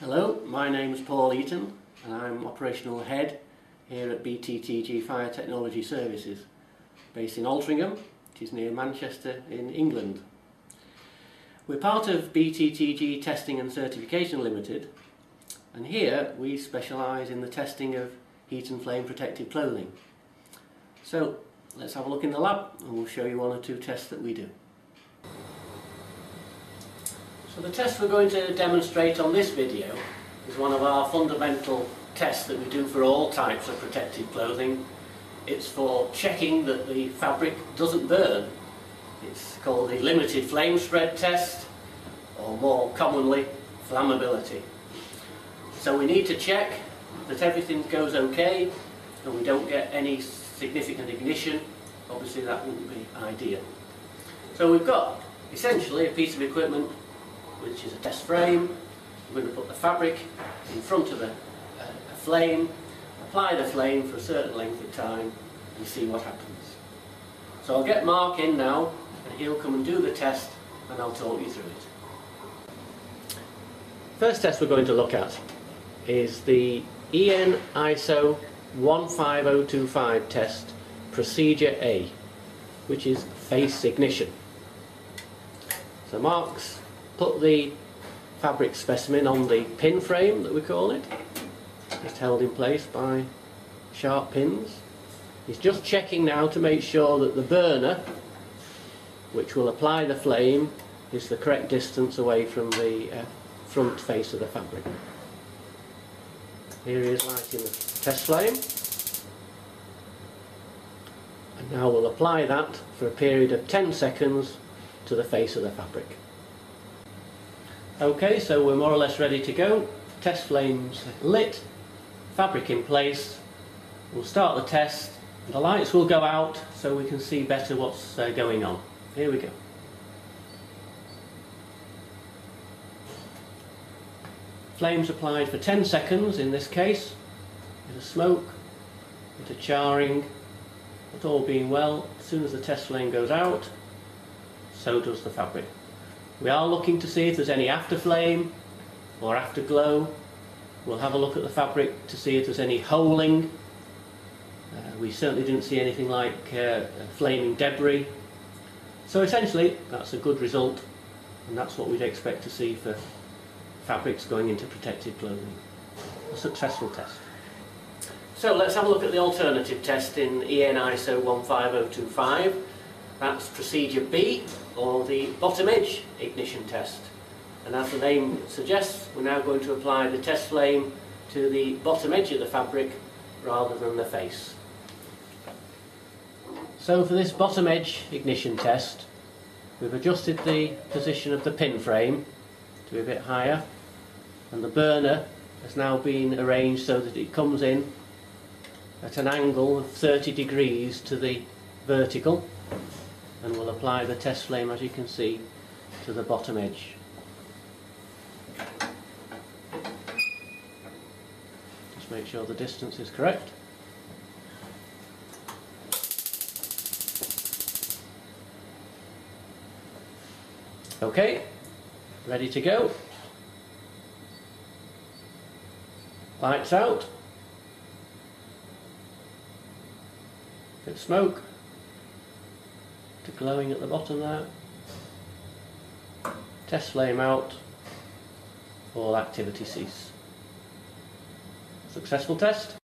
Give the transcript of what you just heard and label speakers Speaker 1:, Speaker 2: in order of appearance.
Speaker 1: Hello, my name is Paul Eaton and I'm Operational Head here at BTTG Fire Technology Services based in Altrincham, which is near Manchester in England. We're part of BTTG Testing and Certification Limited and here we specialise in the testing of heat and flame protective clothing. So let's have a look in the lab and we'll show you one or two tests that we do. So the test we're going to demonstrate on this video is one of our fundamental tests that we do for all types of protective clothing. It's for checking that the fabric doesn't burn. It's called the limited flame spread test or more commonly flammability. So we need to check that everything goes okay and we don't get any significant ignition. Obviously that wouldn't be ideal. So we've got essentially a piece of equipment which is a test frame. We're going to put the fabric in front of a, a, a flame, apply the flame for a certain length of time and see what happens. So I'll get Mark in now and he'll come and do the test and I'll talk you through it. First test we're going to look at is the EN ISO 15025 test procedure A which is face ignition. So Mark's put the fabric specimen on the pin frame that we call it. It's held in place by sharp pins. He's just checking now to make sure that the burner which will apply the flame is the correct distance away from the uh, front face of the fabric. Here he is lighting the test flame. And now we'll apply that for a period of 10 seconds to the face of the fabric. Okay, so we're more or less ready to go. Test flames lit, fabric in place. We'll start the test. The lights will go out so we can see better what's uh, going on. Here we go. Flames applied for 10 seconds in this case. Bit of smoke, bit of charring, but all being well, as soon as the test flame goes out, so does the fabric. We are looking to see if there's any afterflame or afterglow. We'll have a look at the fabric to see if there's any holing. Uh, we certainly didn't see anything like uh, flaming debris. So essentially, that's a good result, and that's what we'd expect to see for fabrics going into protected clothing. A successful test. So let's have a look at the alternative test in EN ISO 15025. That's procedure B, or the bottom edge ignition test. And as the name suggests, we're now going to apply the test flame to the bottom edge of the fabric rather than the face. So for this bottom edge ignition test, we've adjusted the position of the pin frame to be a bit higher and the burner has now been arranged so that it comes in at an angle of 30 degrees to the vertical and we'll apply the test flame as you can see to the bottom edge. Just make sure the distance is correct. Okay, ready to go. Lights out. Bit smoke glowing at the bottom there. Test flame out, all activity cease. Successful test.